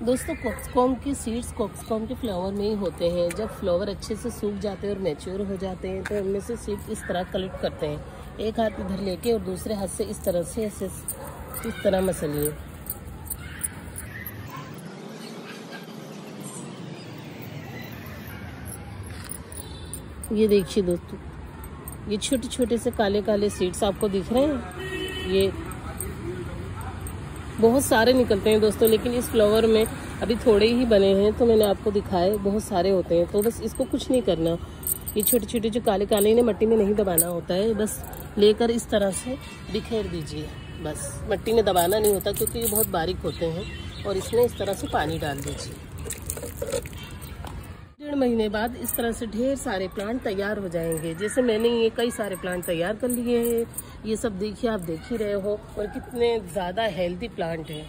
दोस्तों कॉक्सकॉम के seeds cockscomb के फ्लावर में ही होते हैं। जब फ्लावर अच्छे से सूख जाते हैं और मैच्योर हो जाते हैं तो उनमें से सीड इस तरह कलेक्ट करते हैं। एक हाथ इधर लेके और दूसरे हाथ से इस तरह से, ऐसे इस तरह मसलिए। ये देखिए दोस्तों, ये छोटे छोटे से काले काले सीड्स आपको दिख रहे हैं? ये बहुत सारे निकलते हैं दोस्तों, लेकिन इस फ्लावर में अभी थोड़े ही बने हैं तो मैंने आपको दिखाए, बहुत सारे होते हैं। तो बस इसको कुछ नहीं करना। ये छोटे छोटे जो काले काले इन्हें मट्टी में नहीं दबाना होता है, बस लेकर इस तरह से बिखेर दीजिए, बस। मट्टी में दबाना नहीं होता, क्योंकि ये बहुत बारीक होते हैं, और इसमें इस तरह से पानी डाल दीजिए। डेढ़ महीने बाद इस तरह से ढेर सारे प्लांट तैयार हो जाएँगे। जैसे मैंने ये कई सारे प्लांट तैयार कर लिए हैं। ये सब देखिए, आप देख ही रहे हो। और कितने ज़्यादा हेल्दी प्लांट हैं।